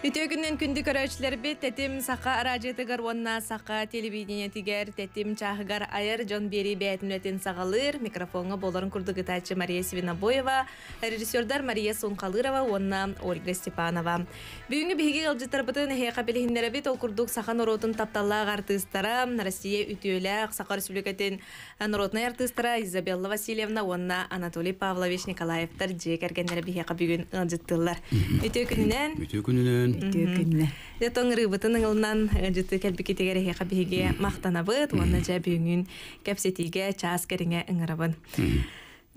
Үтөкүннен күндү көрөөчүлөр бит тетим сака радиотыгар онна сака телевидение тигер тетим чахыгар айыр жон бери бәтинетин сагалыр микрофонга болорун курдугытачы Мария Свинобоева режиссердар Мария Сункалырова онна Ольга Степанова бүгүнкү биһиги ылжытарбытын эхека билихиннере бит ол курдук норотун тапталлаак артыстара Россия үтүөлэк сака республикатын народный артыстара Изабелла Васильевна онна Анатолий Павлович Николаевтар жекергеннере биһига бүгүн ылжыттылар үтөкүннен Бүтө Төкүнне. Ятон рыбытын ыңылынан жыты кәлбікі тегері хеқа біге мақтанабыт, оны жа бүгін кәпсетиге час кәріңе ыңырабын.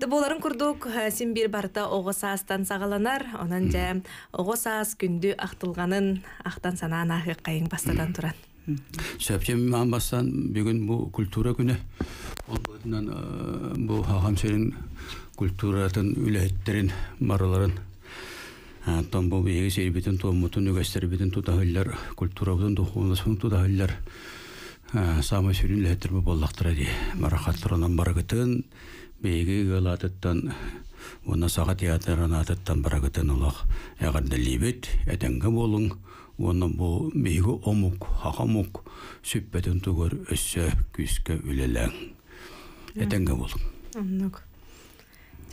Да боларын күрдік син бір барта оғы саастан сағаланар, онан жа оғы саас күнді ақтылғанын ақтан санаан ағы қайын бастадан туран. Сөпчем ман бастан бүгүн бу культура күнү. Ол бүгүннән бу хагам серин культуратын үләттерин мараларын Тон бу биги сербитин томутун үгәстербитин тутахыллар культурабытын тухунасын тутахыллар сама сүрин ләттер бу боллактыра ди. Марахаттырынан барагытын биги галатыттан Уна сага театрына атыттан барагытын улах яганда либет этенге болуң Уна бу биги омук хахамук сүппетин тугөр өссө күскө үлеләң этенге болуң Оннук.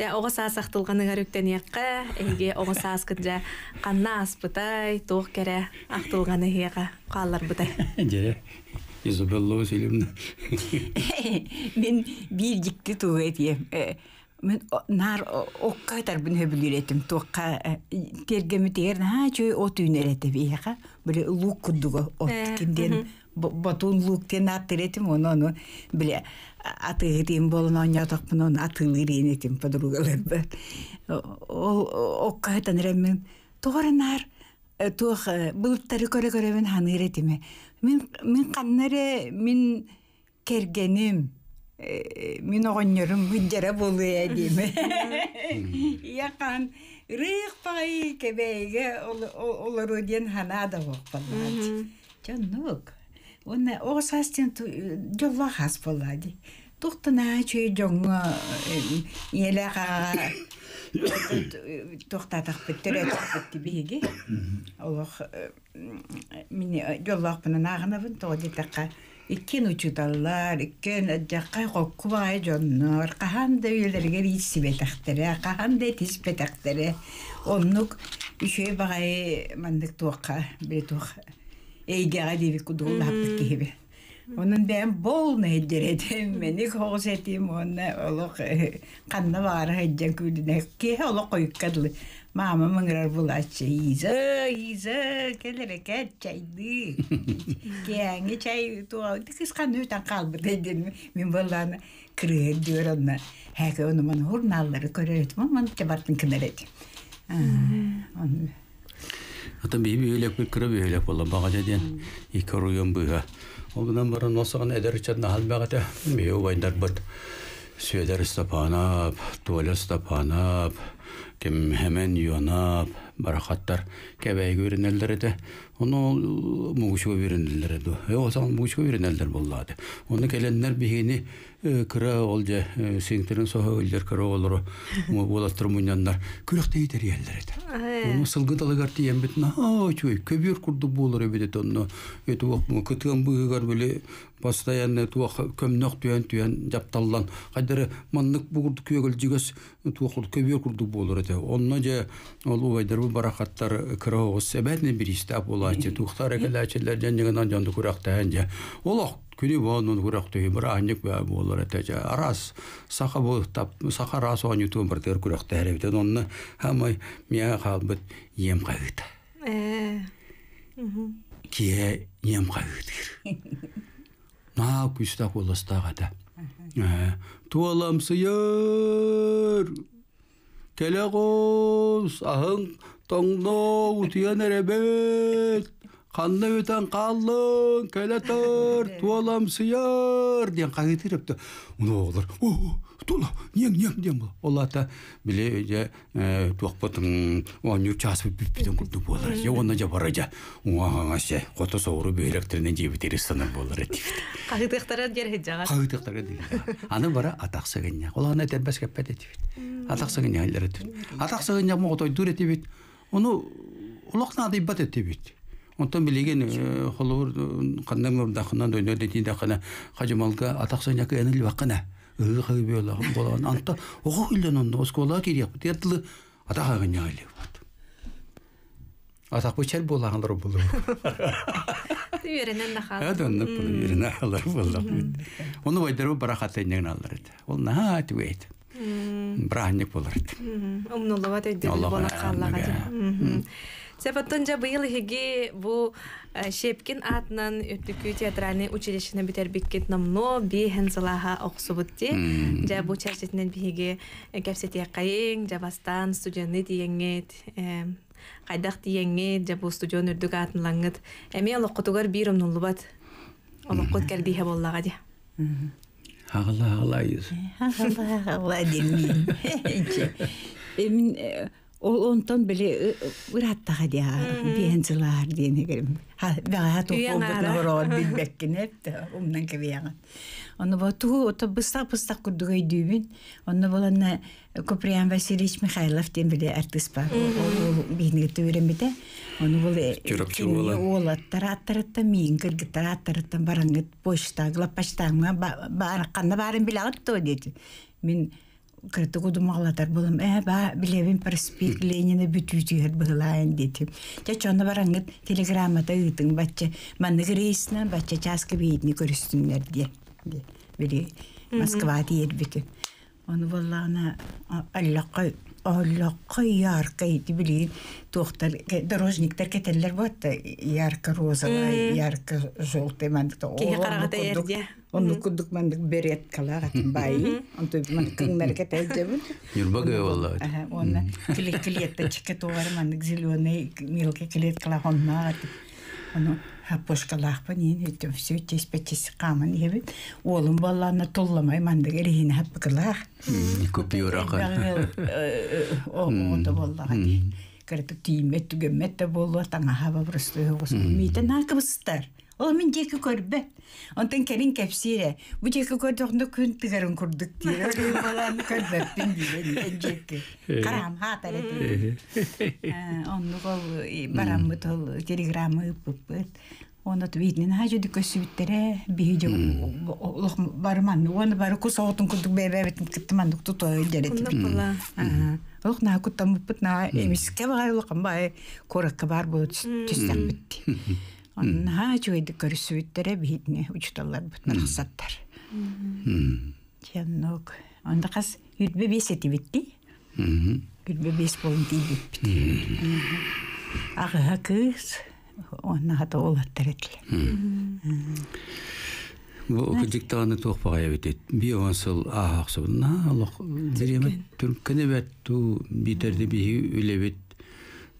Жа оғы саас ақтылғаны ғарүктен яққа, әйге оғы саас күнжа қанна аспытай, тоқ кәрі ақтылғаны хеға қалар бұтай. Жере Изабелла Васильевна Мен bir жикти туга этием. Мен нар окка тарбын хөбүлүретим туакка тергеми тегер ha чөй от үнерете бияка. Биле лук кудуга от Э, кинден батун лук тен аттыретим оны оны биле атыгытым болон оньоток мунун атылырынетим подругалар бар. Ол окка танрем тугарнар туох былыттары көрө көрө мен ханыретиме. Мен мен каннары мен кергеним э, мен оғоннорум хүнжара болуя дейме. Яқан рыйық пағай кебейге олар өден хана да боқпалады. Жоннук. Оны оғсастен жолла хас болады. Тоқтана чөй жоңға еле қаға тоқтатақ біттір өтіп бітті бейге. Олық мен жоллақ бұнын ағынабын тоғды таққа Иккен учуталлар, иккен жаққай қоққу бай жоннор, қахан да үйлерге риси бетақтары, қахан да тис бетақтары. Оннук үшөй. Эйгеға дейбі күдуғыл хаппық кейбі. Onun ben bol ne hediredim. Meni koğuz etim ona oluk kanna var hediyen küdüne. Ki oluk koyukkadlı. Mama mıngırar bulaşçı. İza, iza, kelere ket çaydı. Kengi çay tuğa. Kız kanı öten kalbı dedim. Min bollarına kırır diyor ona. Heki onu bana hurnalları körüretim ama çabartın kınar edim. Onu Ата биби өйлөп кырып өйлөп болла бага жаден ики руйон быга. Олдан баран осаган эдер чатна халбагата беу вайдар бат. Сөйдер Стапанов, Туаля Стапанов, кем hemen юанап, барахаттар кебей көрінелдер еді. Оны мұғышуға берінелдер еді. Е, осаған мұғышуға берінелдер болады. Оны келенлер бігені кіра ол же сеңтерін соға өлдер кіра олыры болаттыр ебеді оны. Еті оқмы, күтіген бұғығар біле постоянно туах көмнөк жапталлан. Кайдары маннык бугурду күйөгөл жигес туах көбүр курду болор онно же ол бу баракаттар кыроос себетне бир истап болачы тухтар экелачылар жанжыгынан жанды курактан же. Олох күнү боонун куракты бир аньык ба болор эте же арас саха бу тап саха рас он ютум бир тер эребден онно хамай мия халбыт ем кайыта Э, кие ем кайытыр На күста коластагада. Туалам сыйыр. Келегоз ахын тоңно утиян Қанна өтен қалың, келетір, туалам сыйыр, ден қағытырыпты. Оны оғылар, тула, нең, нең, ден бұл. Олата біле, же, туақпытың, оңыр час бүппіден күрді болар. Же, оны же бара же, ше, қоты соғыры бөйлектерінен жебітері сыныр болар еді. Қағытықтаран жер хеджаға. Қағытықтарға дейді. Аны бара атақ сығыння. Ол аны тәрбәс кәппәт еді. Атақ сығыння әлдер еді. Атақ сығыння мұғы той дүр еді. Оны улакна дайбат этте бит онтон билеген холур кандан мурдахынан дойнор дети дахана хажымалга атаксан яка энил вакана ығы хай бела болан анта ого хүллен онда оскола кирия тетлы атахаган яйлы атак бычар болагандар болу Үйренен нахан. Аданны бұл үйрен алар бит. Оны алар еді. Ол наха. Брахник болар. Умнулова бола. Сепаттон жа быйыл хиги бу Шепкин атынан өттүкү театральный училищене битер биккет намно бихен салаха оксубутти. Жа бу чарчетинен биһиги кепсети кайын, жабастан студенты диеңет, кайдак диеңет, жа бу студион үрдүк атынлаңыт. Эми олоккутугар бир умнулубат. Олоккут боллага ди. Эмин ол онтон биле ыраттага дия бензилар дине керим. Ха бага ту Үйен ара. бот нород билбеккен эп умнан кебияга. Оны боту ото быстак быстак курдугай дүйбүн. Оны болана Куприян Васильевич Михайлов ден биле артист бар. Ол була. ол аттар аттарыттан миин кыргыттар аттарыттан бараңыт почтаг лапаштаңа бар канна барын билагыт то. Мен кырты кудумаглатар болом э ба билебин проспект Ленина бүтүтүгөр былайын деди. Жа чоны бараңыт телеграммада ыйтың бачча манны рейсна бачча часка бейдни көрүстүннөр ди. Били Москва диет бит. Оны боллана аллакка аллакка ярка ити билин тухтар дорожниктер кетелер вот ярко розовый ярко желтый мандык Киһи карагата эрдия. Онну кудук мандык берет калага бай. Онто ман кыңнар кетел дебин. Юрбага. Ага, онна клет клетта чикетовар мандык зеленый мелкий клет калагонна. Оно хапошкалах панин это все тес петес каман ебит. Олым балланы толламай мандык эрин хапкалах. Купюрака. Онда боллага ди. Кыртык тиймет түгемет болу таңа хаба просто хос. Митен накыбыстар. Ол мен жеке көрбе. Онтан керин кепсире. Бу жеке көрдөгөндө күн тыгарын курдук баланы көрбөппүн. Жеке. Карам хатар ол телеграмма. Оны хажы дүкөсүбүттере барман. Оны бары курдук кыттымандык тутой на бай олох бай коракка бар бу түстәк битти. Онна хажы өйдү көрсүбүттере биһитне учталар бут нарсаттар. Ченнок. Онда кас үрбе. Үрбе бес болун кыз хата олаттар. Бу. Би онсыл ахаксы. На Аллах диремет түрккене бет ту битерди би үлебет.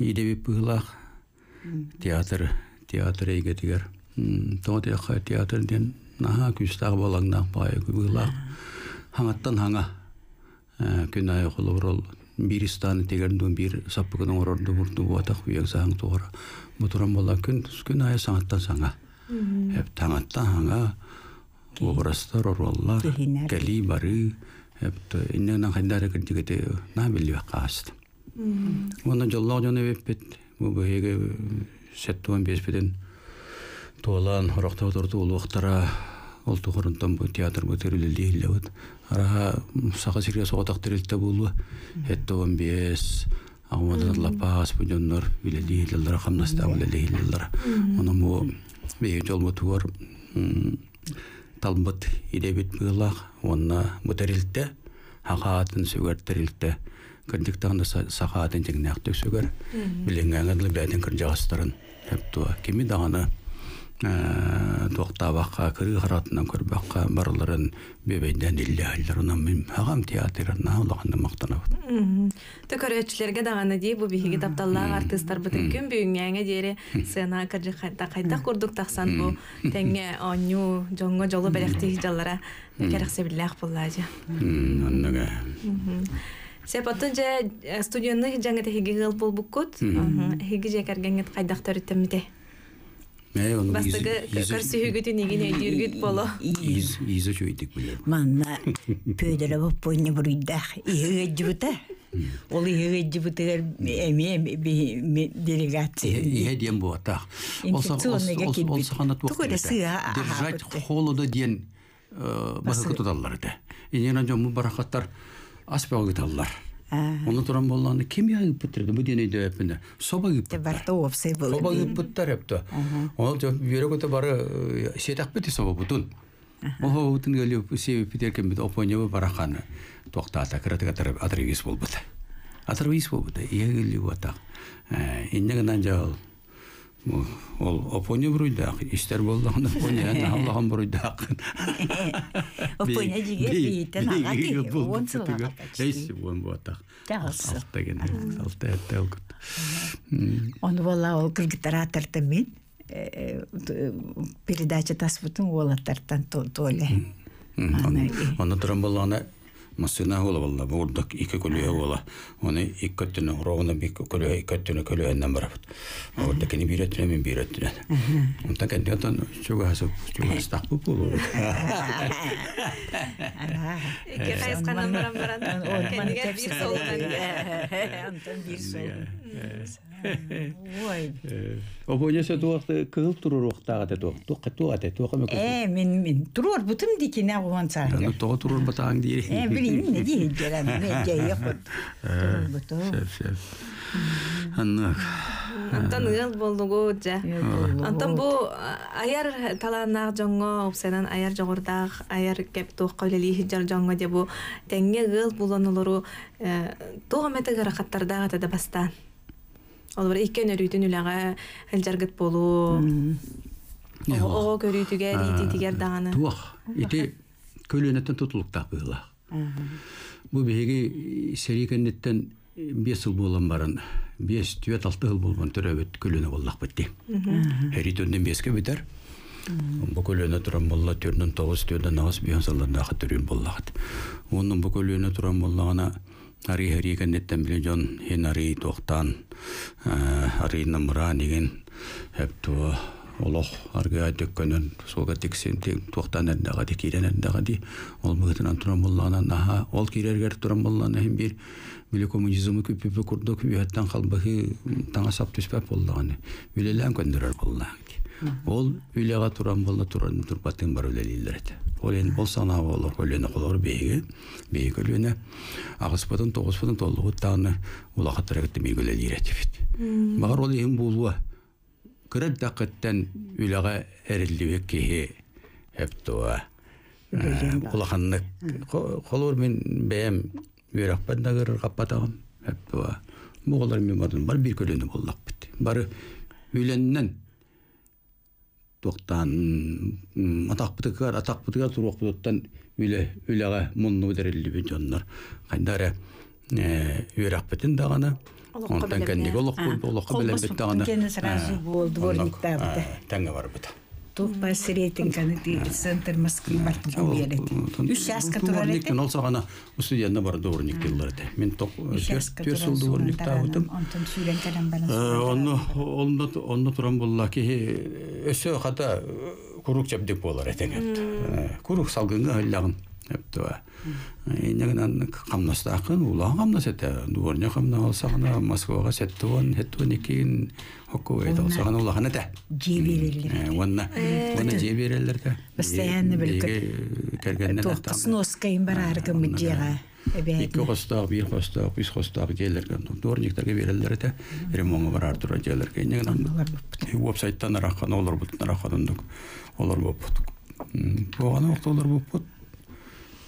bege Ondan yol butugar talbut ide bir pıhlak tiyatr tiyatr ege tiger. Тоот яха театр ден наха күстаг балаңнан бай пыhlak хаңаттан хаңа күн ай холорол бир станы тегерден бир саппыгын орорду бурду буатак уяң саң тугара. Бу туран бала күн күн ай саңаттан саңа. Hep tangata hanga образдар ороллар кали бары hep инне нан хандар кырдыгыты на билли кааст. Онда жоллоо жона веппет бу беге сеттуан беспеден толан хорокта оторду улуктара ол тухорунтан бу театр бу терилди хиллебит. Ара сага сирге соготак терилте булу хеттуан бес Амадан лапас бу жоннор билели хиллер хамнаста билели хиллер. Оны му беге жол мотуар талбыт идебит быылах онна бутерилте хахаатын сүгөр терилте кырдыктагында сахаатын жеңнак төсөгөр билеңгәңгәдле бәден кыр жагыстырын хеп туа кими даганы туақтабаққа кыры харатынан көрбаққа барыларын бебейден илле айлар унан мен хагам театрына улаханды мактанабыт Төкөрөчүлөргө даганы дии бу биһиги тапталлаах артисттар бытын күн бүгүнгәңе диэри сына кыржы кайда курдук таксан бу теңге онню жоңго жолу беректи жаллара керексебиллаах буллаажа. оннуга Сепаттын же студияны жаңа техиги гыл болбуккут. Хиги же кергенгет кайдак төрүттөмүте. Мэ оны Бастыгы көрсүһүгүтүн игине дүйргүт боло. из изо чөйдик биле Манна пөйдөрө боп бойны жибута. Ол делегация. Тугура сыга Держать холода диен басыкы туталлар да. Инен жон bu баракаттар аспагы таллар. Оны туран болланы кем яйып битирди бу диен өйдө эпинде. Соба. Те барта Соба гип биттер эпте. Ол жо берегөтө бары сетак бити соба бутун. Ого бутун гэлип себеп битер кем бит опонья бараханы. Токтата кратыга тарап атревис болбут. Атревис болбут. Ягылы вата. Иннегенан жал ол опоня буруйдак истер болдагында опоня Аллахым буруйдак Опоня жиге бийтен агати. Он сылага. эйс вон буатак Жагысы. алтаген алта эттелгут Он вала ол кыргытара тартамин. Передача таспытын ол аттартан толе. Оны туран болғаны масына ола болла бурдак ике көлөе ола оны иккөттүнө ровна бик көлөе иккөттүнө көлөөнөн барабыт орда кени биретүнө мен биретүнө онтан кенде отон чуга хасып чуга стак бу Эки кайысканан баран баран. Кендиге бир. Антон бир сол. ой. Э, Обойнесе тубакты кыгылып турур убактага те тубак тук туга те тубак эме э мен мен турур бутум дикине кубансаң тоо турур батаң дии э билейм эмне дейт жаран жайыкот э, турур бутум. анак антан э. ыал болдугу жа антан бу аяр талааннаак жоңго упсайнан аяр жогордаак аяр кеп туукка билели жор жоңго же бу теңге ыал булонолору туок эметеге рахаттардаагатада бастаан. Бастан. Ол бір иккен өрүйтүн үлага хылжаргыт болу. Ого көрүйтүгер ититигер даганы. туах ити көлөнөтөн тутулуктак быыла бу биһиги серикеннеттен бес жыл болан барын бес түбет алты жыл болбон төрөбөт көлөнө боллак битти эритөндөн беске битер бу көлөнө туран болла төрдөн тогуз төрдөн агыс бион саллардака төрүн боллагат онун бу көлөнө туран боллагана ари эрикеннеттен биле жон хен ари токтан ари намыра деген эпту олох арга төккөнөн суга тиксин туктан эрдага ди кирен эрдага ди ол мыгытынан туран боллана наха ол кирергер туран боллана хем бир биле коммунизмы күпүпү курду күбүяттан калбахы таңа сап түспөп боллаганы билелен көндөрөр болла ол үйлега туран болла туран турбатын бар үлелилер эти ол ен ол сана болор өлөне колор бейге бей көлөне агыспатын тогуспатын толлугут тагыны улахаттарагытты мигөлелир этибит багар ол эм булуа кырык дакыттан үлага эрилдибек кихи эптуа улаханнык колор мен бэм үйракпан дагыр каппатагам эптуа буголар мен бардым бар бир көлөнү боллак бит бары үйленнен тоқтан атақпытыгар атақпытыгар туруокпутуттан үле үлега мунну дерилиби жоннор кайдары үйракпытын дагана Олоққа онтан бе? олоқ олоққа билен бит дагана таңга бар бит Тухпа сиретин каныти центр Москвы бартын берет. Үш яска турар эте. Дворниктен олса гана студияна бар дворник дилдар эте мен ток Үш яска төрт жыл дворник табытым Онтон сүйлен каран балас. Онно онно онно туран болла ки өсө хата курук жабдык болар этең. Курук салгынга аллагын Эптева. Инеген камнастакын ула камнас эте. Дворня камна алсагына Москвага сеттуан хеттуан экин хокко эте алсагына ула хана да. Жеберелер. Онна онна же берелер да. Постоянно кергеннен оскайын бар. Икки хостаак, бир хостаак, бис хостаак жээлерге дворниктерге берелер эте. Ремонга барар тура жээлерге. Инеген вебсайттан аракан аракан.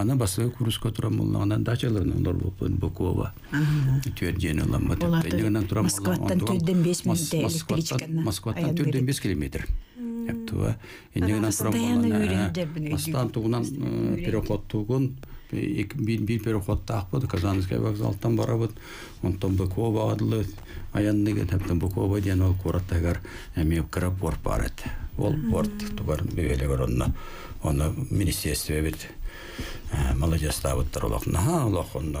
Аны басы курска турам олар букова. Тверден улам Олар Тенегенен турам Москваттан төрдөн бес минутта электричканы Москваттан аян төрдөн берет. 5 километр. Эптуа. Инегенен турам булган. Мастан тугунан переход тугун бир Казанский вокзалдан барабыт. Онтон Букова аянныгы таптан Букова ол кураттагар эми крап порт барат. Ол порт онна. Оны министерство бит молодец табыттар олақ наха олақ онна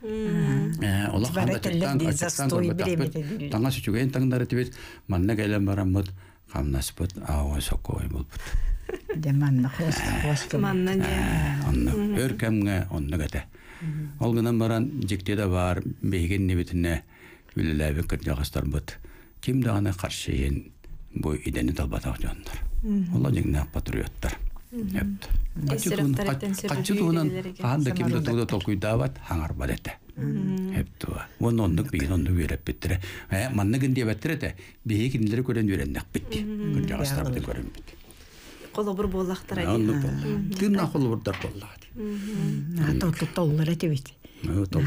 Застой биремете. Таңа сүчүген таңдары этебит. Манна ава сокой. Деманна. Манна же. Онны өркәмгә онны. Ол гынан баран җиктедә бар бейген небетенә үлеләбе кырҗагыстар бут. Ким дагына каршы ен бу идәне талбата җандар. Алла җиңнә патриоттар. Әпт. Эсерактар эттен сөбү Качы тугынан бүйрелер экен. ханда кимдә тугда токуй дават хаңар балете. Әпт. Вон онны бейген онны береп биттире. Ә манны гынде беттерете. Бейгенләре көрән берәндәк битти. Кырҗагыстар бит. Коло боллактар тынна толлар эти бит. Эти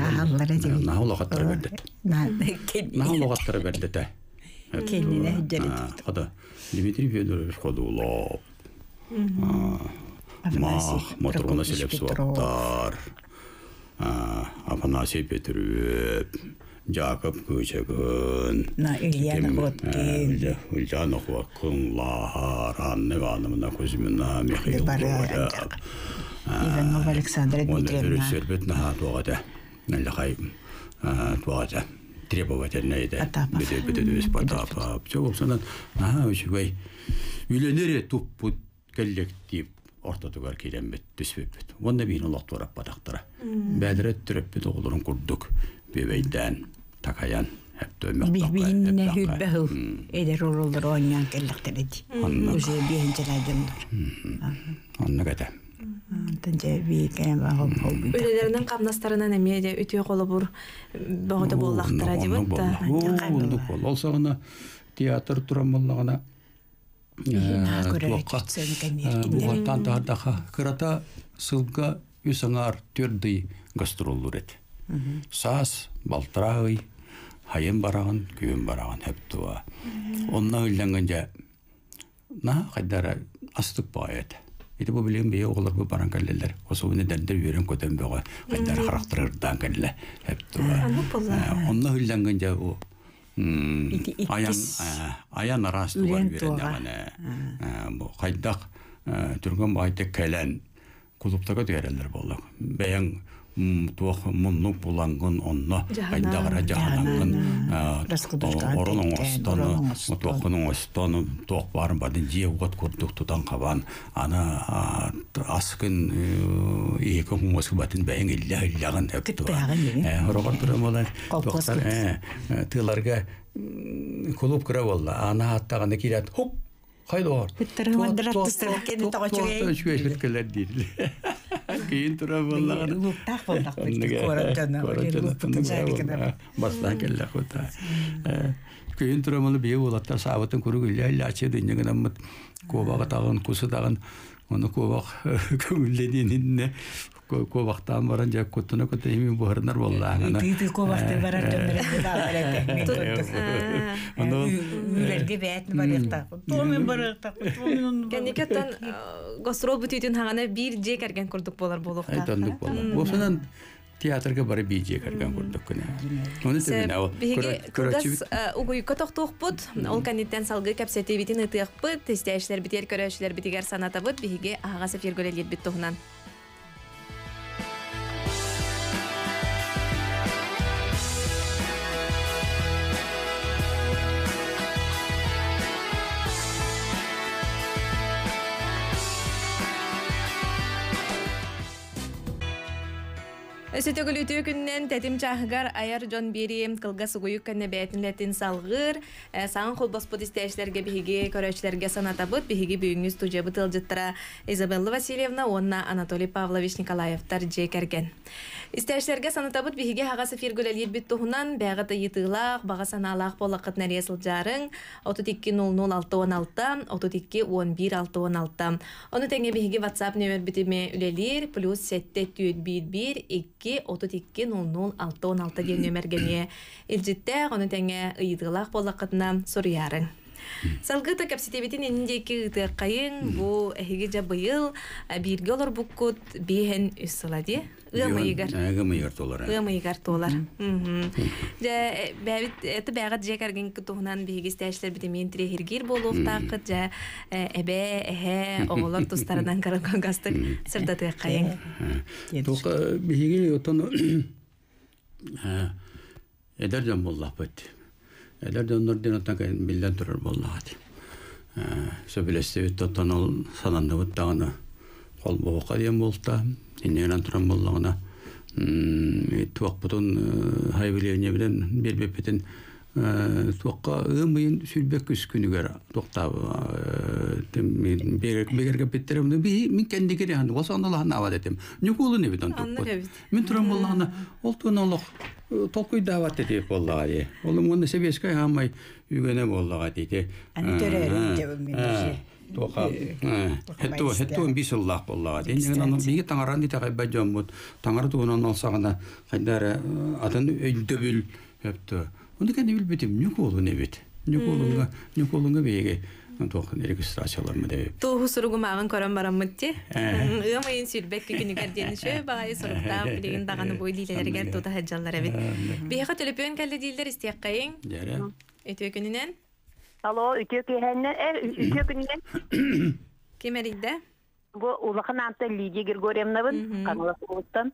бит. Бердет. Бердет. Хада Дмитрий Федорович. Мах. Афанасий Петров. Жакоб Кучагын. На Ильяна Лахар, Анна Ивановна Кузьмина, Михаил Горяк. Иванова Александра Дмитриевна. өрөсөрбөт наха тугата. Налахай тугата. Требовательно. Потапов. Үйленере туппут коллектив ортотугар келембет түспөппүт. Онда бин улак турап батактара. Бәдре төрөппүт оглорун курдук. Бебейден такаян. Хәптө Бихбинне хүлбәһү. Эдер оролдор ойнан келлектер эти. Үзе бихинчеләдемдер. Онна гата. Тэнче би кем ба хоп. Үлелеринин камнастарынан коло бур театр кемер. Бугаттан тардаха кырата сылга үсаңар төрдүй гастроллур эт. Сас, балтырагый, хайын бараган, күйін бараган хеп туа. Онна үлләнгәнҗә на кайдара астык баят. Ити бу билем бие оглар бу баран каллелер. Осуны дәндер йөрен көтәм бага. Кайдар характырдан калле хеп туа. Онна у Ити иккис аян аян арас туган яганы. Бу кайдак түргән байтек кәлән клубтага диярләр булды. Бәян туох муннук буланган онно жаһананган Раскудушкан орон теккен, оңостон орон оңостон. туохун оңостон туох барын жие курдук тутан кабан ана аскын иеке хуңос батын илля ене. Э, э тыларга клуб кыра болла ана аттаганы хук! Хайдор. Хүттәрен мандыраттыстыр, кені тоғачугай. Чугай хиткелер дил. Кейін тура боллаган. Луктах болдак бит. Коротжана. Луктах Бастан келле хута. Кейін тура малы бие болаттар сабытын оны кобак көңүлленинне кобактан баран жак кутуна кута эми бухарнар болла Тыйты ковакты барар жөндөр. Үлерге бәйтін барыqta. Томен барыqta. Томен Кенникеттен гастрол бүтүтүн хагана бир же керген курдук болар болук айтандык болла босунан театрга бары бийже карган курдук күнэ. Оны тебене ол. Биһиги кылгас угуйка тохтуохпут, ол каниттен салгы кәпсәте битин тестәшләр битер көрәшләр битигәр санатабыт, биһиги ага сефир гөлелет бит тухнан. Өсөтөгүл үтүү күннен тетим чахыгар аяр жон бери кылга сугуюк кэнне бәйтинлетин салгыр, саң холбоспут истәшләргә биһиги көрәчләргә санатабыт, биһиги бүгүнгү студия бытыл жыттыра Изабелла Васильевна, онна Анатолий Павлович Николаевтар жекерген. Истәшләргә санатабыт биһиги хага сефир гөләлир бит туһунан бәгә тыйытылак, бага саналак болакыт нәресел жарың, 32001616, 321116. Оны тәңе биһиги WhatsApp номер битеме үлелир, плюс 711 2 32 00 616 диэн нөмергене илжитте оны тәңе ыйдылак болакытына сурыярың. Салгыта капситебитин индеки ытыккайын бу эһиги жа быйыл бирге олор буккут биһен үссылади. Ыамыйгар. Ыамыйгар толар. Ыамыйгар толар. Жа бәбит эти бәгат жекерген кутугунан биһиги стәшләр бите мен трехиргир болуп тақыт жа эбе эһе оголор тустарынан караган гастык сырда тыккайын. Тока биһиги отон эдер жан боллах бит. Эдер доннорден оттан кайын билден турар боллағат. Сөбілесті бит оттан ол сананды бұттағына қол боққа ден болта, иннегенен туран боллағына туақ бұтын хайбілевне білен бербепетін туаққа ымайын сүлбек күс күнігер тоқтап бегерге беттерем мен кенди кере ханды ол сонда лахна ават етем нүкулы не битон тукпут мен ол толкуй дават боллага хамай үгене боллага дейти мен. Тоха. Хетту хетту боллага биге таңаран кайдары атын өйдөбүл. Уны кәне бил битим нүкулу не бит. Нүкулунга нүкулунга беге тох регистрациялар ма деп. Туһу суругу магын көрөн бараммытти. Ыамайын сүрбек күнү гардиен шө багай сурукта билеген даганы бой дилелергер тута хаджаллар эбит. Биха телефон калды дилдер истияккайын. Дәре. Өтө күнүнен Алло, үтө кehenne, er үтө күннен. кемерийде. Бу улахан анта Лидия Григорьевна бун, канала Султан.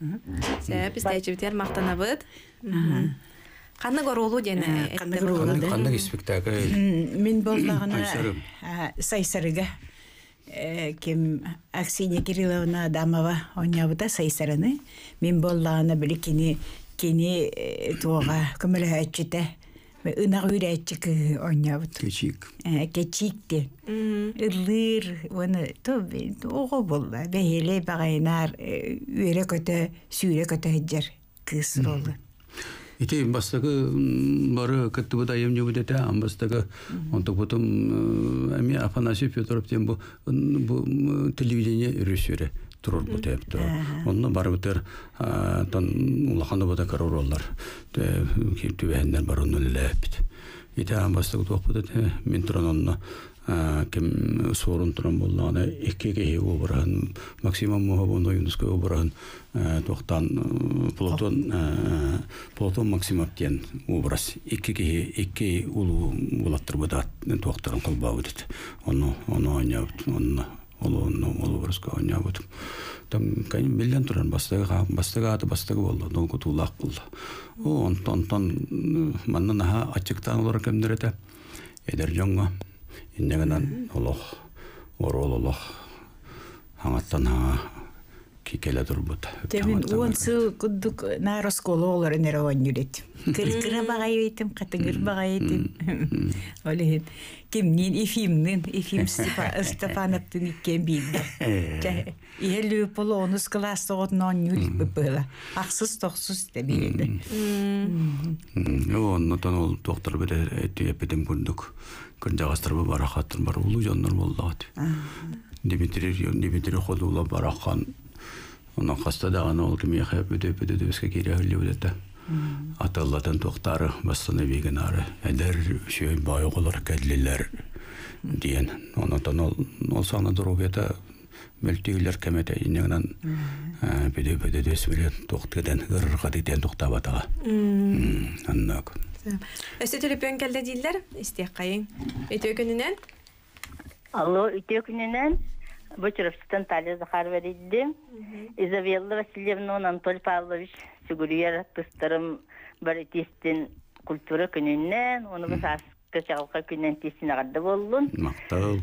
Сәп истәчибитер мактанабыт. Каны горолу дене. Кандай спектакль. Мен боллағына Айсарым. сайсарыга кем Аксинья Кирилловна Адамова онябыта сайсарыны. Мен боллағына білі кені кені туға көмілі әтчіті. Үнақ үйрәтчік онябыт. Кечик. Кечикте. Ылыр, оны то оғы болла. Бәйеле бағайнар үйре көті, сүйре көті әджер кыз ролы. Ите бастагы бары кытты буда емне будете амбастагы онток потом эми Афанасий Петров тем бу бу телевидение режиссеры Турur бу тепти. Онны бары бутер тон улаханы ким түбәһеннән бар онны. Ите мен туран онны кем сорун туран боллагана эккеге обран максимум мохобон обран тохтан платон платон максимов тен образ эккеге экке улу булаттыр буда тохтаран кылбабыт оны оны ойнап оны ол оны ол образга ойнап там кайын миллион туран бастыга бастыга аты бастыга болду дол кутулак болду. О онтон тон манна ха ачыктан олар кемдерете. Эдер жоңго иннегенен олох орол олох хаңаттан хаңа келе турбут Тэмин уон сыл куддук наара скола олар энере ооннюрет. Кыркыра багай бейтим, катыгыр багай бейтим. Олехин. Кимнин Ефимнин, Ефим Стефановтын иккен бийді. Иелі полонус классы отын ооннюрет быпыла. Ақсыз тоқсыз да бейді. оннотон ол доктор бире эти эпидем күндүк кыржагастырбы барахаттыр бар. Улуу жоннор болдагат димитрий димитрий ходула барахан онон хаста даган ол кими хэп өдө өдө дөскө кире хөлүбүдө аталлатын токтары бастаны беген ары эдер шөй байголор кәдлилер диен онотон ол ол саны дурубета мөлтүгүлөр кемете инегнан бөдө бөдө дөсмүле токтеден ырырга дитен токтабатага аннак Өстө телепен келде дилдер, истек кайын. Өтө күнүнен Алло, үтө күнінен Бочаровстан Талия Захарова иддим. Изавелла Васильевна, Анатолий Павлович Сигурьер, тыстырым бар тестин культура күнінен, оны біз асқы чағылға күнінен тестин ағарды болдун. мактал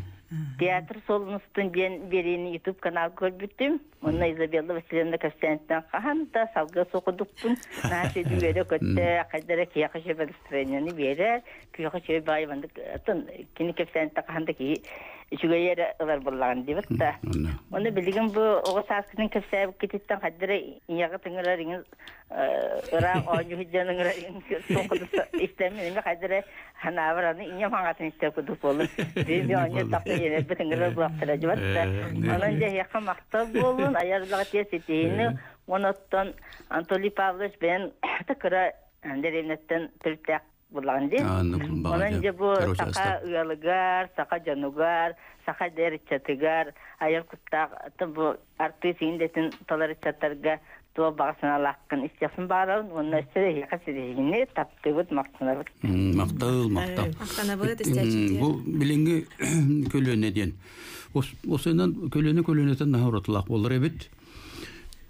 Театр солнустун бен берени YouTube канал көрбүттүм. Онна Изабелла Васильевна Костянтина каханта салга сокудукпун. Наши кайдара кияка шебе настроениени бере. Кияка шебе байвандык атын кини Костянтина каханта ки жүгөйер ылар боллаган дибитта. анна Оны билген бу ого саскынын кепсәб кетиттен каддыра иняга тыңырар иң ыра оñu хиҗаныңра иң сокуду истеме неме каддыра ханавраны иня маңатын истеп куду болу. Беби оñu такы ене битиңра буактыра жибатта. Анан же яка макта болун аярлага тесетейни оноттон Анатолий Павлович бен такыра деревнеттен түртәк булган ди. анна Онан же бу сака ыялыгар, сака жанугар, сака дерчатыгар, аял куттак тым бу артист индетин толарчаттарга туа багасына лаккын истясын барабын, онна сире яка сирегине таптыбыт мактанабыт. мактал мактал Мактанабыт, М, истечиде. бу билинги көлөнө диен осенан көлөнө көлөнөтен нахурутулак болор эбит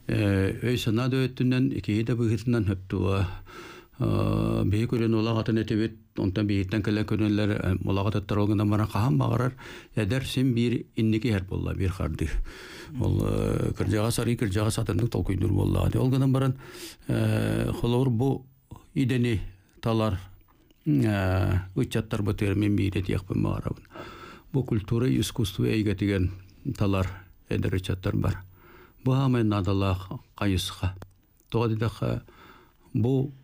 өй сана дөттүнөн икеи да быгытынан хөптуа бии көлөн улагатын этебит онтан бииттен келе көлөнлер улагататтар олгундан бара кахан багарар эдер сен бир инники хер болла бир харды. Ол кыржага сари кыржага сатындык толкуйдур болла. Олгундан баран холор бу идени талар учаттар бытыр мен бийде тиякпын маарабын бу культура искусство эйге деген талар эдер учаттар бар. Бу амен надала кайысха тоодидаха бу э,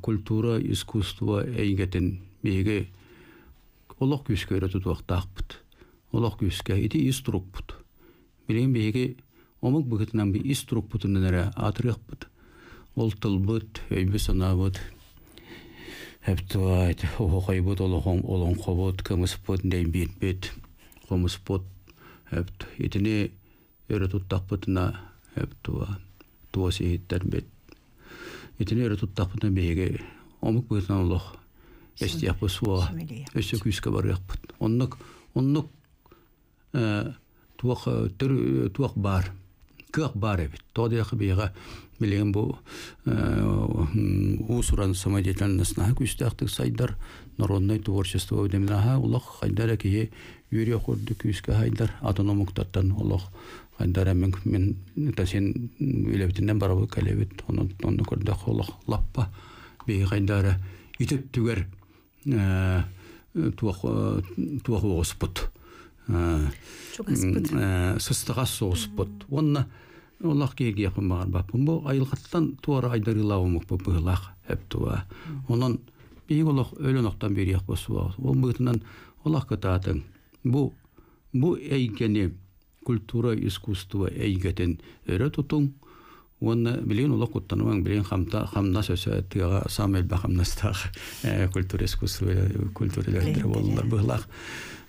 культура искусство эйгетин беге олох күскөрө тутуактаакпыт олох күскө ити иструкпут билен беге омук быгытынан би иструкпутуннере атырыакпыт ол тылбыт өйбү санабыт Häptuait, ohokaibūt olohon olon kovot, kamaspot nein biitbit, komaspot, häpt, itini yrityttäpputna, häptua, tuosi hittän bit. Itini yrityttäpputna biige, omuk puhutaan oloh, esti jappu sua, össä kyskä varjaput. Onnuk, onnuk, tuok, tuok bar, kök bar evit, todi biiga, билеген бу усуран самодеятельностьна күстәхтик сайдар народное творчество демнаха улах хайдар ки юрий хорды күскә хайдар автономуктаттан улах хайдар мен мен тасен үлебитинен барабы калебит оны оны көрдө улах лаппа би хайдар итеп түгер туах туах оспут Чугаспыт. сыстыгас сооспут онна Олах кеги япын бағар бапын. Бұл айылғаттан туара айдарылауымық бұл бұғылақ әп туа. Онын бейік олақ өлін оқтан бері яқ босуа. Ол бұғытынан олақ кытатын. Бұл бұл әйгені культура, искусство әйгетін өрі тұтың. Оны білген олақ құттануан білген хамта хамна сөсі тыға самел бақамнастағы культура, искусство, культура ләндері болылар бұғылақ.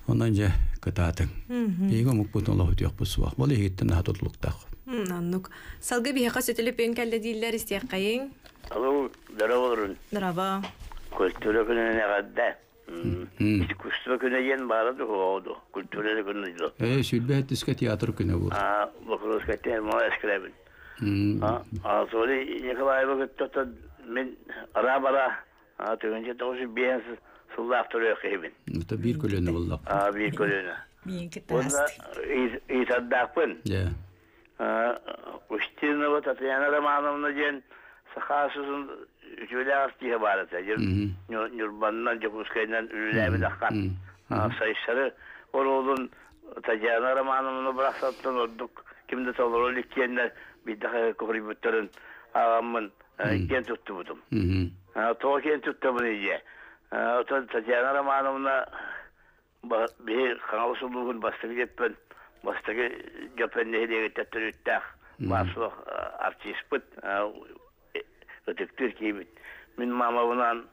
Онан же кытатын. Бейік омық бұтын олақ өтіяқ босуа. Бұл егеттен атытлықтақ. Аннук. Салгы бияка сөтелепен келде дилдер истек кайын. Алло, здорово, Драба. культура күніне қадда. Искусство күні ен барады хоғауды. Культура күні дейді. Э, сүлбе әттіске театр күні бұл. А, бұқылыз кәттен мұна әскіләбін. М, А, соли Николаева күттіті мен ара-бара. А, түгінші тоғышы бейінсіз сұлда авторы өқейбін. Это бир көлөне булдак. А, бір көліні. Мен Онда кітасты. исаддақпын. Я. Устинова Татьяна Романовна ден сахасысын үтөле артиге бары тәжір. Нюрбаннан Жекускайнан үліләбі даққан. Сайшары оролын Татьяна Романовна бұрақсаттан ордық. Кімді толыр олик кеннер биддақы көкірібіттерін ағамын кен тұтты бұдым. Тоғы кен тұтты бұны ие. Татьяна Романовна bastığı gepen nehriye tettirüttah baslı artist bit ötekdir ki min mamavınan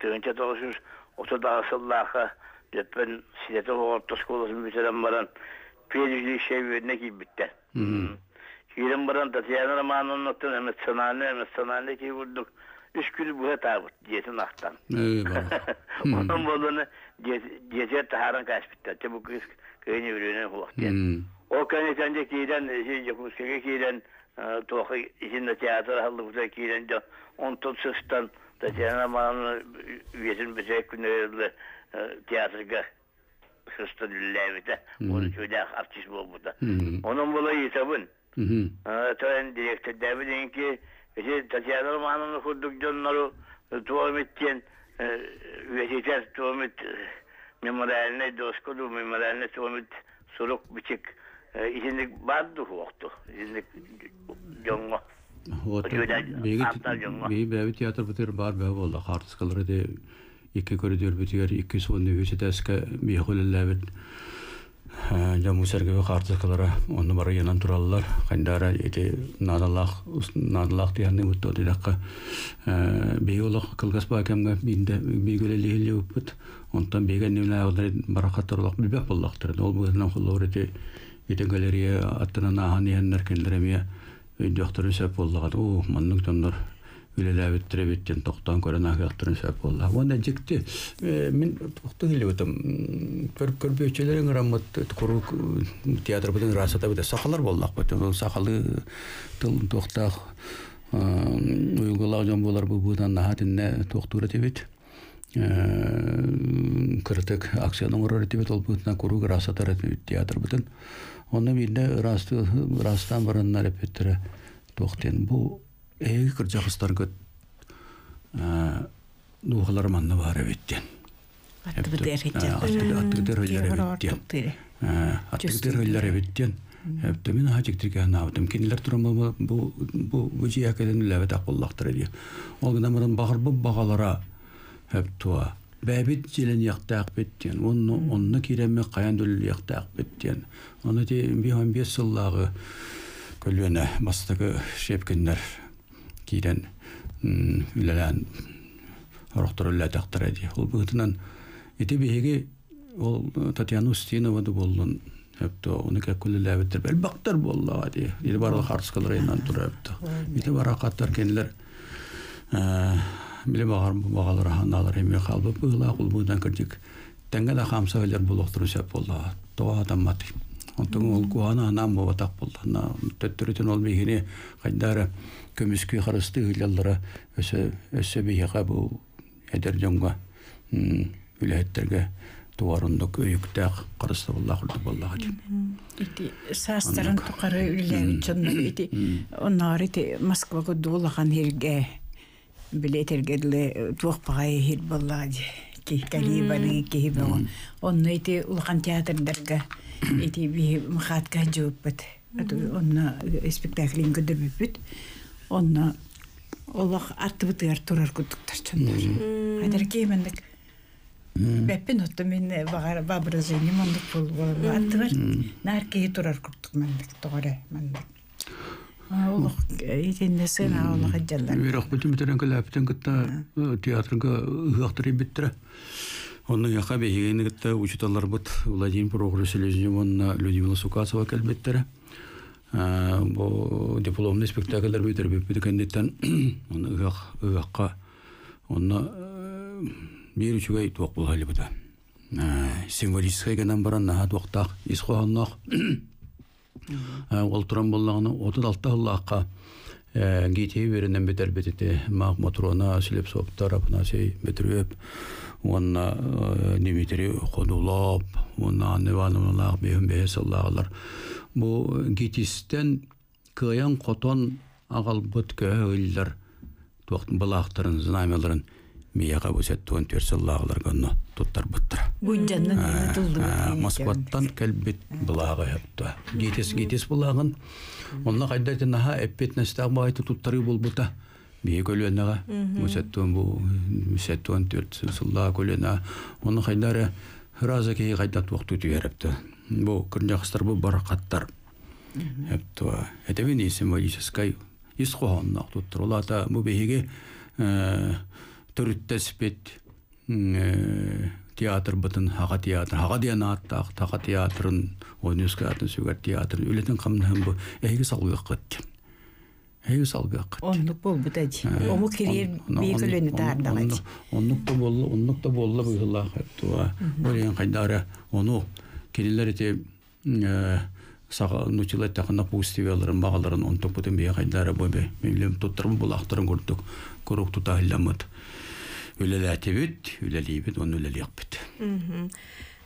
tönçe dolaşır ota dağısıllahı lütfen sidete hortos kolasın müselen varan peyüzlü şey verine gibi bitten. Yerim varan da tiyanır manun noktan emet sanane emet sanane ki vurduk. Üç günü bu tabut diyetin ahtan. Onun bolunu diyete taharın kaç bitten. Çabuk kız köyüne yürüyene kulak diyen. O köyüne sence kiyden, şey yapmış köyüne kiyden, de on tut sıstan Tatyana Man'ın üyesin bir şey günlerinde tiyatroga sıstan lüllevide. Onu köyde artist bu burada. Onun bolayı sabun. Tören direktör demin ki işte Tatyana Romanovna kurduk canları tuvam etken üyetiler tuvam et memorialine doskodu memorialine tuvam et içinde vardı vakti içinde jongo бей бәби театр бутер бар бә болла хартскалары де ике көрдөр бүтер ике сонны үсө тәскә мехулләбит жамусарга хартскалары оны бара янан тураллар кандара эти надалах надалах диянны бутто дидакка бей олох кылгас бакамга бинде бейгеле лехиле уппут онтан бейген немле алар баракаттарлык билбек боллактыр ол бугынан холлор эти галерея аттынан ахан яннар келдеремия өйдөктөрүн сөп боллагат уу маннык тоннор үлеләбиттире биттен токтон көрөн агактырын сөп болла. Онда жикти мен тохту хиле өтөм көрүп көрбөчөлөрүң рамат куру театр бутун расата бите сакалар боллак бут ол сакалы тыл тохтак уйгулак жон болар бу будан нахатинне тохтура тебит кыртык акциянын урары тебит ол бутна куру расата театр бутун Оны бинде расты растан барынна репеттере тоқтен. Бу эги кыржакыстар көт нухалар манна бар эбиттен аттыгдер höller эбиттен аттыгдер höller эбиттен Эпте мен хажиктирге наабытым. Кинилер турам бу бу бу жиякеден ләбет акыллактыр ди. Ол гына мырын багыр бу багалара хеп туа. Бәбит жилен яктак биттен. Онны онны киреме каян дөл яктак биттен. Оны де бихан бес сыллағы көлөне бастығы шепкеннер киирен үлелән орохтор үллә тактыр эди. Ол бүгүтүнөн эти биһиги ол Татьяна Устинова да болдун. Хепто оны ка күлләбеттер. Бел бактар болла ди. Иде барлы харскалар инан турапты. Ите баракаттар кенлер биле багар багалар ханалар эме калбы була кул будан кырдык. Тәңгә да хамса өлер булыктыру шәп болла. Тоа адаммат. Онтон ол куана анам бо так болду. На төттөрүтөн ол бигине кайдара көмүскү харысты хыллары өсө өсө бияга бу эдер жонга үлеттерге туарындык өйүктәк карысты болла курды болла ди. Ити састарын тукары үлләбит жонна ити оннар ити Москвага дулаган хирге билетергедле туакпагай хир болла ди. Ки калибаны ки бо. Онны ити улхан театрдарга ити би махатка жоппат. Онна спектаклин көдөрбүт. Онна Олох артыбытыгар турар күттүктар чондар. Айдар кеймендик Бәппен отты мен бағар воображение мандык бол атты бар. Нар кей турар күттүк мендик тоғыра мендик. Олох итинде сына олох аджаллар. Бирок бүтүн битерен кылаптын кытта театрга ыактыр биттер. Онны яка бейген кытта учиталар бут Владимир Лежневонна Людмила Сукасова келбеттер. Бу дипломный спектакльлер битер бит кандидаттан оны туок булхали бута. Символистская генан баран. Ол туран боллаганы отут алта аллаакка гити беренен бетер бетете мак мотрона силеп соп тарапына сей бетрүп онна Дмитрий Ходулов, онна Анна Ивановна бехим бехес аллаалар. Бу гитистен кыян котон агалбыт көһөллөр туактын балаактарын знамяларын мияга бусет туон төрсөллагалар гонно туттар Гүнжанның Ә, тулды. Москваттан кэлбит булага хапта. Гитес гитес булагын. Онна кайда наха эппет настаг байты туттары булбута. Бие көлөнага мусаттон бу мусаттон төрт сулла көлөнө. Онна кайдары раза ки кайда тукту түйерепти. Бу кырнякстар бу баракаттар. Эптуа. Это вини символической исхонна туттурулата бу беге төрүттеспет театр бытын хаға театр хаға диэн аттақ таға театрын ойнуска атын сүгер театрын үлетен камнан бу. Эйги салгы кыт эйги салгы кыт Онлук бол бу таҗ. Ому кирер бейкөлөнү таардагач. оннук да болла оннук да болла быйылла туа. Олен кайдары ону. Келелер эте сага нучила тахна пустивелерин багаларын онтук бутун бия кайдары бобе милем туттырым булактырын көрдүк корук тутайламыт үлеләтебит үлелибит он үлелиякбит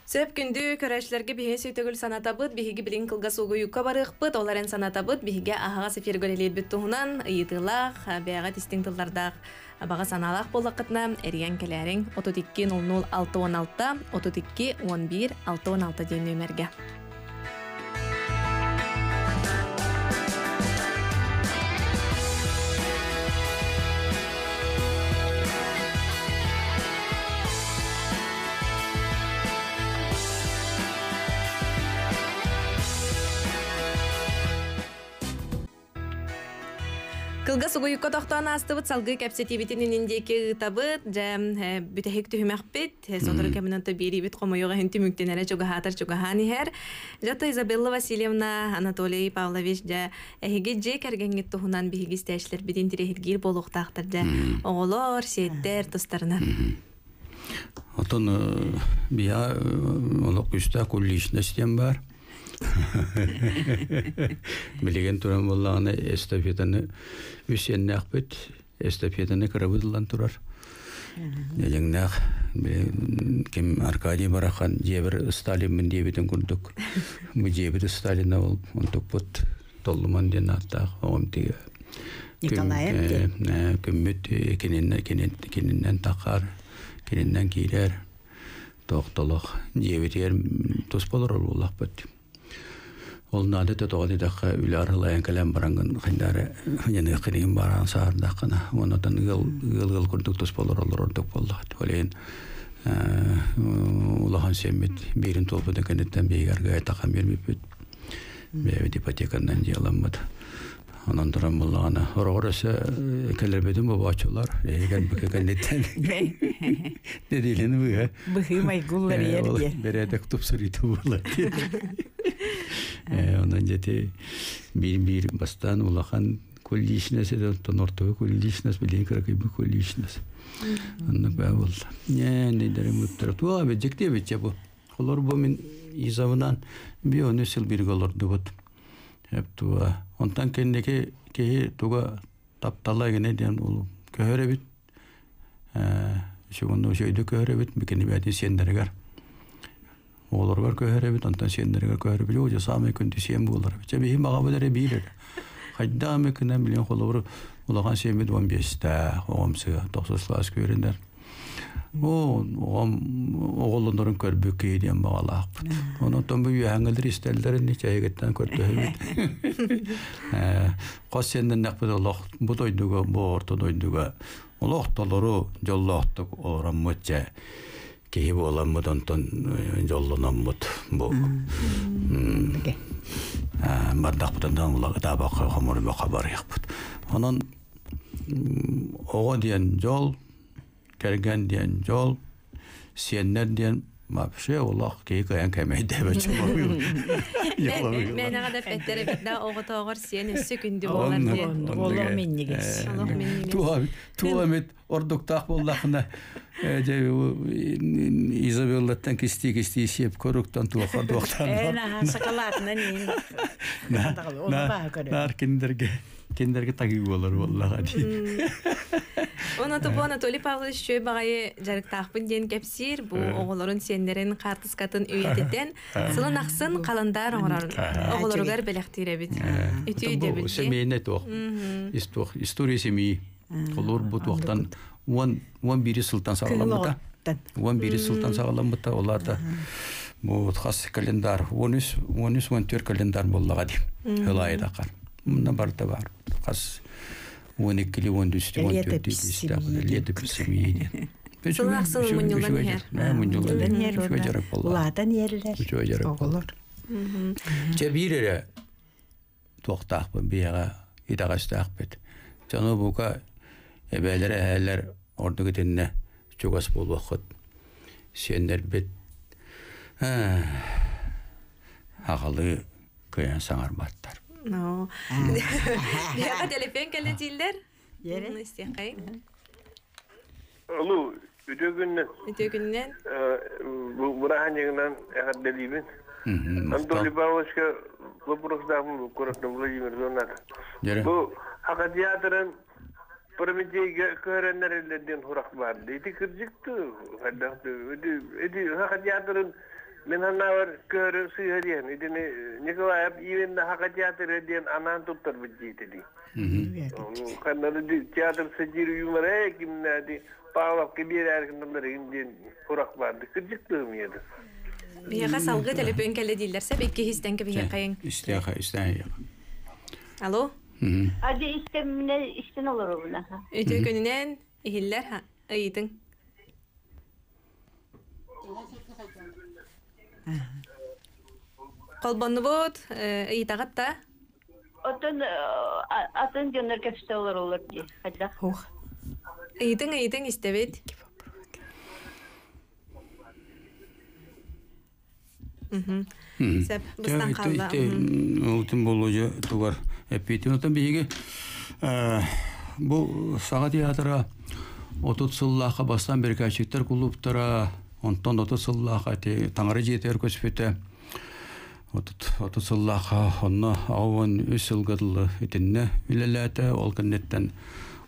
Сөп күндү көрәшләргә биһе сөйтөгүл санатабыт, биһиге билин кылга сугу юкка барыхпыт, оларын санатабыт, биһиге аһага сефир гөлелет бит туһунан, ыйытылах, бәга тистин тыллардак бага саналах боллакытна эриен келәрин 32 00 616 32 11 616 ден нөмерге. Кылга сугуйукка тохтоон астыбыт салгы кәпсетибитин ининдеки табыт жам бүтехик түһүмәхпит содор кеминанта бирибит комойога хенти мүктенере чугаһатар чугаһани хер жата Изабелла Васильевна Анатолий Павлович жа эхиге же кергенгит туһунан биһиги стәшлер бидин тирехитгир болуктаахтар жа оголор сиеттер тустарына. Отон бия олок үстә куллишне систем бар. Билеген туран боллаганы эстафетаны үсеннәк бит, эстафетаны кырабыдылан турар. Нелеңнәк кем Аркадий Барахан жебір Сталин мен дебитен күрдік. Бу жебір Сталин ол онтук бут толлуман ден аттақ оғым тиге. Николаев. Күммет кененнен кененнен тақар, кененнен кейлер, тоқтолық, жебітер тус болыр ол болақ бөт. Ол нады да тоғады даққа үлі арылайын кәлем барангын қайдары және қиын баран сағырдаққына. Онытын ғыл-ғыл күрдік тус болыр олар ордық болдық. Олейін улахан семмет берін толпыды кәнеттен бейгерге тақам бермеп бет. Бәйбет ипотекандан жиаламмады. Онан туран буллагана орогорысы келербедин бу бачулар эгер бу кенеттен дедилени бу Быһы майгуллар ерде. бередек тупсырыты була онан жете бир бир бастан улахан коллишнес эде тонорто коллишнес билен кракай бу коллишнес анна ба бол не не дере муттар туа бе жекте бе бу холор бу мен изавынан би оны сил бир голор дубут Hep tuo, on tämän kenneke kehi tuga taptalla gene diyen ulu köhöre bit. Şu onu şöyle köhöre bit, mikini bäti sienderger. Olorgar köhöre bit, ontan sienderger köhöre bit. Oja saame kundi sien bular. Çe bihi maga bedere bilir. Hayda me kına bilen kolor ulagan sien bit 15'te, oğamsı 9 klas görünler. O oğam oğulların körbük diyen bağlaq. Onu tam bu yahangılır isterlerin ne çaygetten körtü hübit. Qas senden nakbet Allah bu doyduga bu orta doyduga. Allah tolaru jollaqtık orammocha. Kehi bolamut onton jollanamut bu. Бардақ бұтандан ұлағы табаққа қамыры баққа бар яқпыт. Онан оға диен жол, кәрген диен жол, сиеннер диен кей каян кәмей дәбе Мен сен болар меннигес. Меннигес. Туа туа мет ордуктақ болдақына Изабеллаттан кисти кисти сеп нин. Нар киндерге киндерге таги болар боллаға ди. Оны тупу Анатолий Павлович чөй багайы жарыктаахпын диэн кепсир бу оголорун сендерин картыскатын үйететен сылын аксын каландар оңорор оголоругар белектиребит үтүй Бу дебит семейный тох. Истох история семьи. Олор бу тохтан вон вон бири султан сагаламыта. Вон бири султан сагаламыта оларда. Бу хас календар. Вонус вонус вон төр календар боллага ди. Хылайда кар. Мына барда бар. Икили вон дүсти вон Лето төрти писсимии. биста. Лето. Оголор. Жабирере тоқтақпын бияға идағастақпет. Жаны бұқа әбәлері әлер орды кетенне чугас вақыт. Сендер бет ағалы көйен саңар баттар. No. Ne kadar penkele diller? Yere. Ne istiyakay? Olu, ötügünden. Ötügünden? Bu burahanyadan eğer delibin. Anatoly Владимир bu burasdağım kuratım Vladimir Zonar. Bu hakadiyatırın Prometey'e körenler ellerinden hurak vardı. Eti kırcıktı. Hadi hakadiyatırın Дейти кыржыктı. Хаддақты. Эди эди хака театрын мен анавар көрі сүйерен. Эдini Николаев ивенде хака театры ден анан туттар бит ди. Канады театр сыжыр юмора кимнәди Павлов кебир әркіндер инден хурак барды. Кыржыктым еді. бияга салгы телефон келе дилдер сеп икки хистен ке бия кайын. İsteğe isteğe. Алло. Hadi işte ne işten olur o buna. Үтөгүннен ихиллер ха ыйдың. Колбоннубут ыйтагат да. Otun atın döner köfte olur olur diye. Hadi. Хух. Ыйдың ыйдың истебет. Мгм. Сеп быстан калды. Ултын болужу тугар. Эпитин отын биге бу сага театра отут сыллаха бастан бери качиктер клубтара онтон отут сыллаха те таңары жетер көспете отут отут сыллаха онно ауын үс сылгыдылы итинне үлеләте ол кеннеттен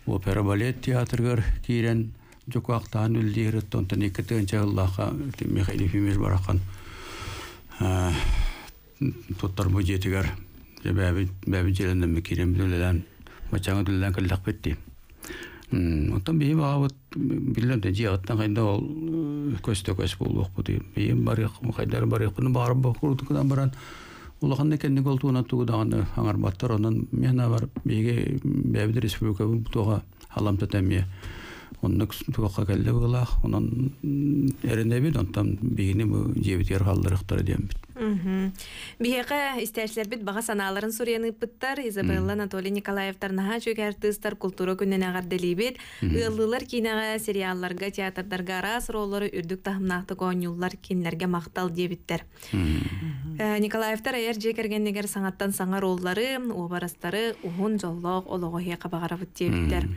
опера балет театргар кирен жукактан үлдерет онтон икетен чагыллаха Михаил Ефимович барахан туттар бу жетигер бәби бәби желенден микирем дүлелән мачаңа дүлелән кыллак бетти Онтан бейім ағабыт білем де жиғаттан қайда ол көсті көс болуық бұды. Бейім барық, қайдар барық, бұны барып бұл құрдықыдан баран. Гол туына туғыдағаны аңар баттар, онан мен бар бейге бәбіді республика бұтуға аламта тәмие. Онны туаққа кәлі бұлақ, онан әрінде бит, онтан бейгіне бұл истәчләр бит бага санааларын сурьяны пыттар Изабелла Анатолий Николаевтар наха чөг артисттар культура күннән агар делибет. Ыйлылар кинага сериалларга, театрдарга рас роллары үрдүк тахымнақты гонюллар кинләргә мактал дебиттер. Э, Николаевтар әйер жекергеннегер саңаттан саңа роллары, обарастары ухун жоллок олого хия кабагарабыт дебиттер.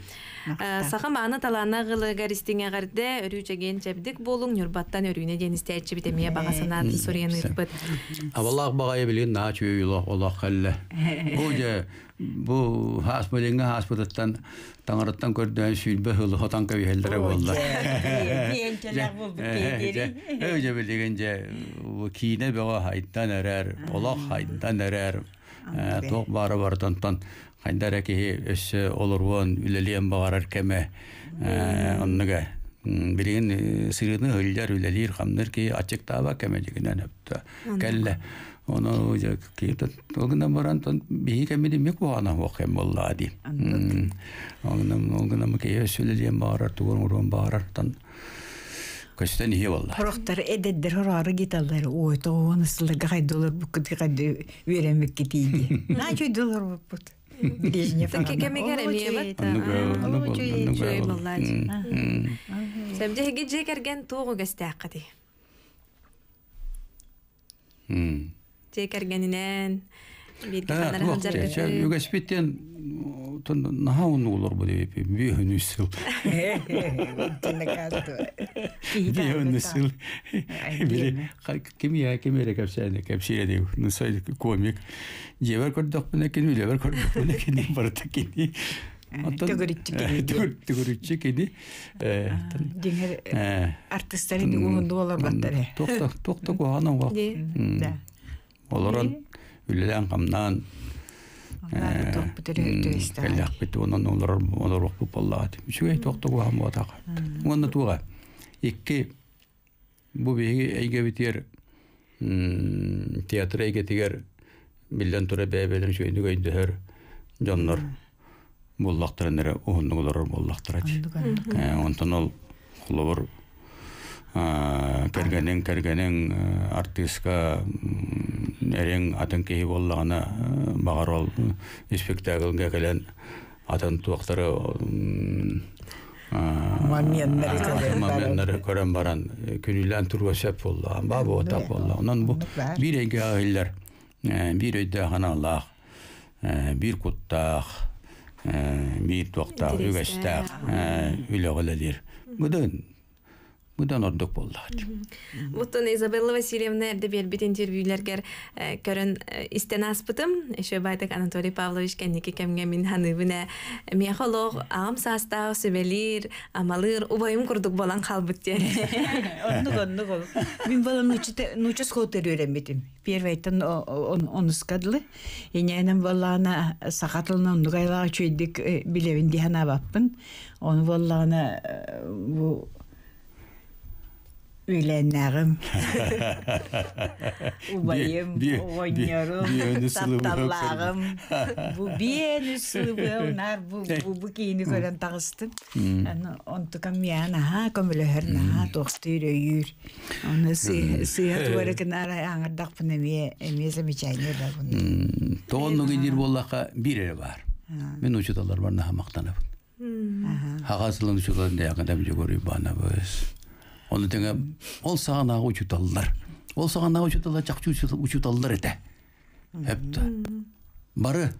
Э, Саха маны талана гылыгар истиңе гарде өрүүчеген чебдик болуң нюрбаттан өрүүне ден истәчи битемия бага санаатын сурьяны пыт. Аваллах багая билген на чуюло олох калле. Бу же бу хаспылыңга хаспытаттан таңараттан көрдөн сүйлбе хылы хотан кеби хелдере болду. Биенчелер булду кейдери. Öyle bilgence bu kine bana haydan erer, olak haydan erer. Tok bara bardan tan haydara ki össe olur won üleliyen ülelir hamdır ki açık dava keme jiginan hepta. Kelle onu ki ogna baran tan bihi keme demek bu ana hokem vallahi. Ogna ogna ki össe üleliyen bağarar tuğun urun bağarar tan Көстен ие болла. Хорохтар эдеддер хорары гиталлар. Ой, хайды веремек кетиги. На чой доллар буппут. Брежнев. Ди. Жекергенинен бирге ханарын жаргы. Югаспиттен тон наха уну улар бу деп бүйөн үсүл. Бүйөн үсүл. Бири ким я ким эре капсаны капсире деп нусай комик. Жевер көрдөк көрдөк. Төгөрүччү кини. Уунду. Олорон үлелен камнан бит онон олор олор бу. Үчүгэй. Онда туга. Икки бу беги эйге битер театр эйге тигер билен тура бэбелем көйдөөр жоннор буллактарынары уһуннугулар буллактарат. Онтон ол хулубур кергенен кергенен артистка эрең атын кеһи боллагана багар ол спектакльге келен атын туактары Мамяннары көрөн баран күнүлән турга сәп болла. Бабы отак болла. Онан бу бир эге агылар. Бир өйдө ханалах. Бир куттах. Бир токтак, үгәстак. Үлөгөләдер. Будан Будан ордук болла. Буттон Изабелла Васильевна эрде бербит интервьюлергер көрөн истен аспытым. Эше байтак Анатолий Павлович кенники кемге мин ханыбына мехолог агам саста сөбелир, амалыр, убайым курдук болан калбыт те. Оннук, оннук ол. Мен балам нучас хотер өрембетим. Первайтан онускадлы. Инянам баллана сакатылна ондугайлага чөйдик билевин дихана баппын. Оны баллана бу Үйленәрім. Убайым, ойнарым, тапталлағым. Бу бен үсілі онар бу бу кейіні көрен тағыстын. Онты камиян, аха, көмілі аха, тоқты үйрейір. Оны сыйат көрекін ара аңырдақ бұн әме, әмесі мечайны да бұн. Тоғынның едер боллақа бір әрі бар. Мен учуталар бар наха мақтанып. Хағасылын учуталарын даяғында біле көрі бана бөз. Оны теңе ол сағанағы учуталлар. Ол сағанағы учуталлар жақчы учуталлар әті. Әпті. Бары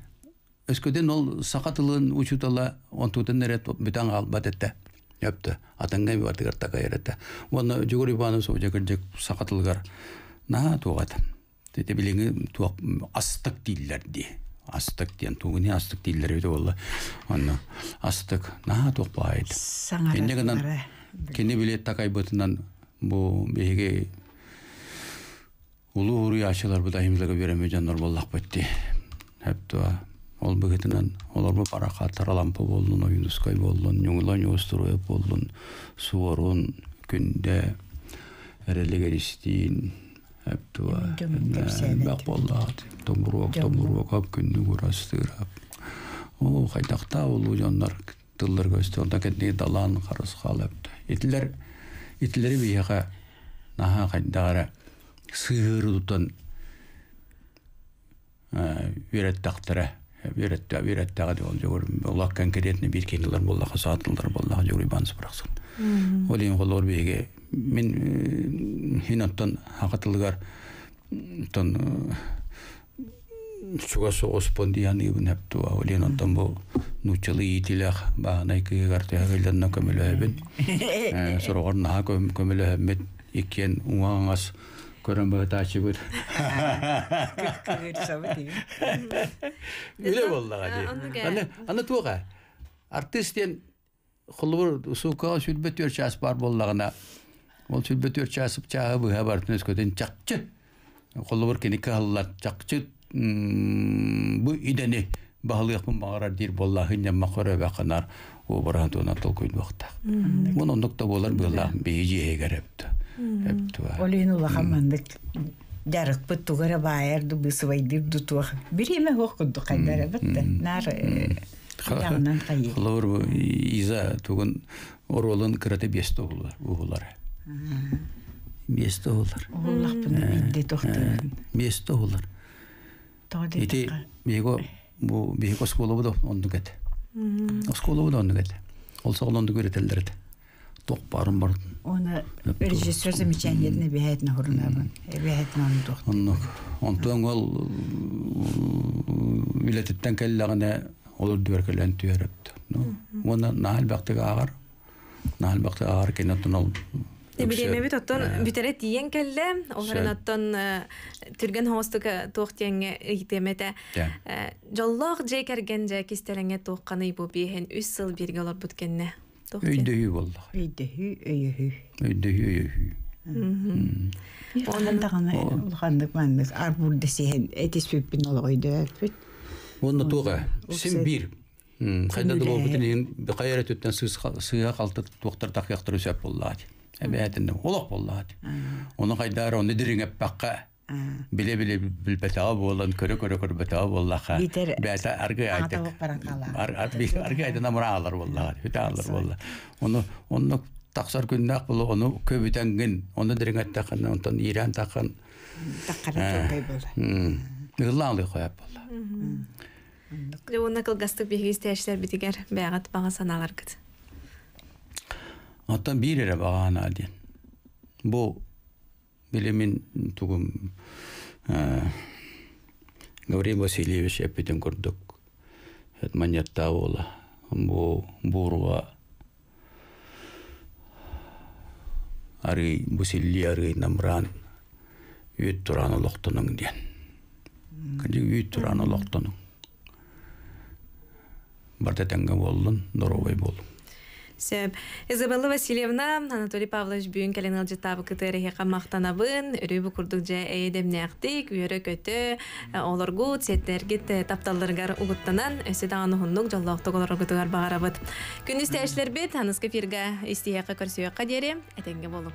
өскөден ол сақатылын учутала онтудын әрет бүтән қалбат әті. Әпті. Атанға бардығар тақа әреті. Оны жүгір ибаны сол жәкір жек сақатылғар. На туғат. Тете білеңі туақ астық дейлер де. Астық дейін туғыне астық дейлер еді ол. Оны астық. На туқ байд. Кені билет такай бытынан бу беге улу уруй ачылар бу дайымлыгы береме жаннар боллак бетти. Хепто ол бөгетінен олар бу парака таралампы болдун, оюнускай болдун, юңулан юстуруй болдун, суворун күнде эрелегеристин хепто бак боллат. Томуруок, томуруок ап күннү урастырап. Ол кайдакта улу жаннар тыллар көстө онда кетни далан карыс калыпты. Итилер итилери бияга наха кайдагара сыыр тутан үйрәттәктәре үйрәттә үйрәттәгә ди ол жогор Аллах кан керетне бир кинилер боллаха саатылдар боллаха жогор банс браксын. Ол ин голор биге мен хинаттан хакатылгар тон чуга соғыс бондиян ибн әпту аулин онтан бу нучалы итилах баанай кыйгарты хагылдан көмөлөбүн сорогор наха көмөлөбүт икен уаңас көрөн бы тачыбыт үле боллага ди аны аны туга артистен холбур сука сүлбөт өр час бар боллагына ол сүлбөт өр часып чагы быга бартын өскөдөн чакчы холбур кеники халлар чакчы бу идени баһалыяхпын баҕарар диир болла хынням махора баканар у барахан туна толкуйн вакта мун ондукта болар была бейжи эгерепти эптуа Олин улахамандык жарык бут тугара баайар ду бысывайдыр ду туах бириме хоккуду кайдара битте нар ягынан кайы Хлор иза тугун оролун кыраты бесто булар угулар бесто булар. Улахпын бинде тохтар бесто булар. Ити мего бу бего скола буда онду кет. Скола буда онду кет. Ол соғыл онду көретелдерді. Тоқ барын бар. Оны режиссер. Бихетна оны тоқ. Онну онтуан ол билететтен түйерепті. Оны бақтыға ағар кенеттен ол Билемебит оттон бүтере тиен келле, оларын Сәл. оттон э, түрген хостука туох тиенге итемете. Тә. Жоллох жей керген же кистереңе туохканы бу бихен үс сыл бирге олар бүткенне. Туох тиен. Өйдөйі болла. Өйдөһү, өйөһү. Өйдөйі өйөйі. Онан тагына улхандык манныс арбурда сehen этис пиппин олойды. Онна туға. Сен Уксет. бир. Қайда да Күнүле. бол бітін қайра төттен сыға қалты тоқтар тақ яқтыру сөп болады. Әбәтінде олақ болады. Оны қайдар оны диреңеп баққа. Біле біле білбетаға болан, көрі көрі көрі бетаға боллаға. Битер- Бәті арғы кала. Арғы айдына мұра алар боллаға. Хүті алар болла. Оны оны тақсар күннақ бұл, оны көбітенген, оны диреңет тақын, онтан иран тақын. Болду. Мығылаңлы қойап болла. Жуна кылгастык бихис тәшләр битигәр бәгат бага саналар кыт. Оттан бир эре багана ден. Бу билемин тугум Гаврий Васильевич эпитен курдук. Эт маньятта ола. Бу бурва ари бусилли ари намран үйт туран олоқтының ден. Канжы үйт туран олоқтының. Барда тәңгі болдun, доровай болдun. Сөп. Изабелла Васильевна, Анатолий Павлович бүгін кәлен алжытабы кытыры хеқа мақтанабын, үрі күрдік жа әйдемнәқтік, үйірі көті, оларгу, сеттергет тапталыргар угуттанан, өсі дағаны хундық жаллақтық олар ұгытығар бағарабыд. Күніз тәшілер бет, анысқы фирға истияқы көрсіуаққа дере, әтенге болу.